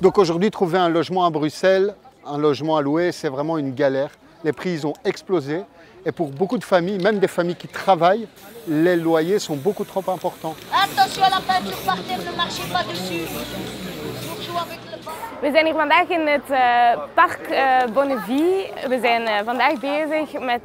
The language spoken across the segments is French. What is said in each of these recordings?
Donc aujourd'hui, trouver un logement à Bruxelles, un logement à louer, c'est vraiment une galère. Les prix ils ont explosé et pour beaucoup de familles, même des familles qui travaillent, les loyers sont beaucoup trop importants. Attention à la peinture par terre, ne marchez pas dessus. We zijn hier vandaag in het eh, park eh, Bonnevie. We zijn eh, vandaag bezig met,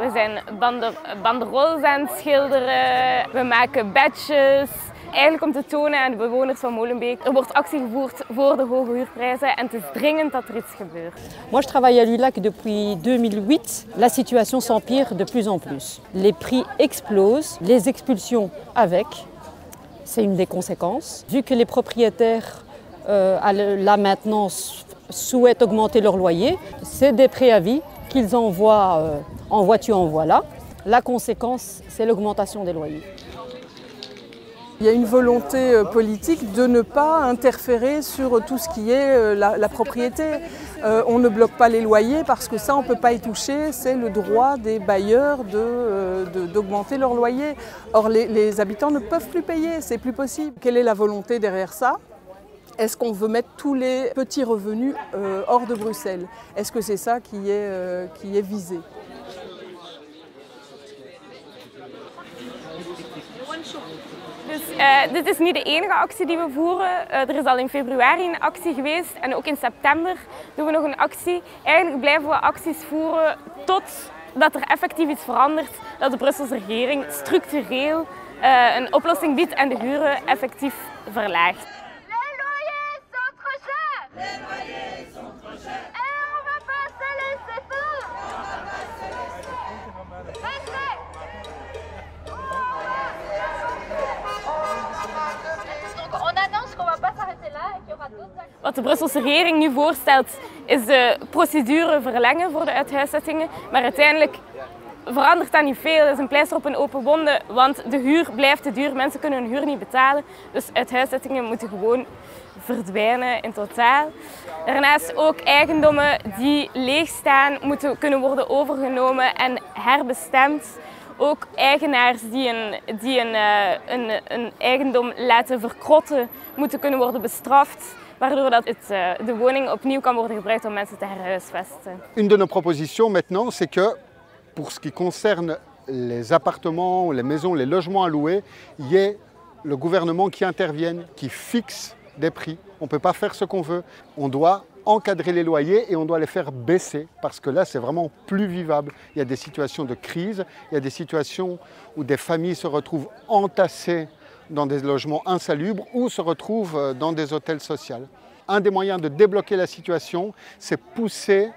we zijn bander, banderols aan het schilderen. We maken badges. Eigenlijk om te tonen aan de bewoners van Molenbeek, er wordt actie gevoerd voor de hoge huurprijzen en het is dringend dat er iets gebeurt. Moi, je travaille à l'ULAC depuis 2008. La situation s'empire de plus en plus. Les prix explosent, les expulsions avec. C'est une des conséquences. Vu que les propriétaires, euh, là maintenant, souhaitent augmenter leur loyer, c'est des préavis qu'ils envoient euh, en vois-tu, en voilà. La conséquence, c'est l'augmentation des loyers. Il y a une volonté euh, politique de ne pas interférer sur tout ce qui est euh, la, propriété. Euh, on ne bloque pas les loyers parce que ça, on ne peut pas y toucher. C'est le droit des bailleurs de, euh, de- d'augmenter leur loyer. Or, les, habitants ne peuvent plus payer, c'est plus possible. Quelle est la volonté derrière ça? Est-ce qu'on veut mettre tous les petits revenus euh, hors de Bruxelles? Est-ce que c'est ça euh, qui est visé? Dus eh, dit is niet de enige actie die we voeren. Eh, er is al in februari een actie geweest en ook in september doen we nog een actie. Eigenlijk blijven we acties voeren totdat er effectief iets verandert. Dat de Brusselse regering structureel eh, een oplossing biedt en de huren effectief verlaagt. Wat de Brusselse regering nu voorstelt is de procedure verlengen voor de uithuiszettingen. Maar uiteindelijk verandert dat niet veel. Dat is een pleister op een open wonde, want de huur blijft te duur. Mensen kunnen hun huur niet betalen. Dus uithuiszettingen moeten gewoon verdwijnen in totaal. Daarnaast ook eigendommen die leeg staan moeten kunnen worden overgenomen en herbestemd. Ook eigenaars die een, die een, eh, een, een eigendom laten verkrotten moeten kunnen worden bestraft. Waardoor dat het, eh, de woning opnieuw kan worden gebruikt om mensen te herhuisvesten. Une de nos propositions maintenant, c'est que pour ce qui concerne les appartements, les maisons, les logements à louer, il y ait le gouvernement qui intervienne, qui fixe des prix. On ne peut pas faire ce qu'on veut. Encadrer les loyers et on doit les faire baisser parce que là, c'est vraiment plus vivable. Il y a des situations de crise, il y a des situations où des familles se retrouvent entassées dans des logements insalubres ou se retrouvent euh, dans des hôtels sociaux. Un des moyens de débloquer la situation, c'est pousser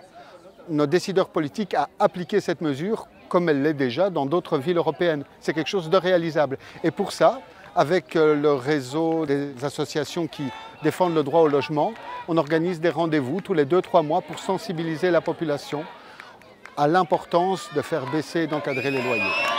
nos décideurs politiques à appliquer cette mesure comme elle l'est déjà dans d'autres villes européennes. C'est quelque chose de réalisable. Et pour ça, avec euh, le réseau des associations qui défendent le droit au logement, on organise des rendez-vous tous les 2-3 mois pour sensibiliser la population à l'importance de faire baisser et d'encadrer les loyers.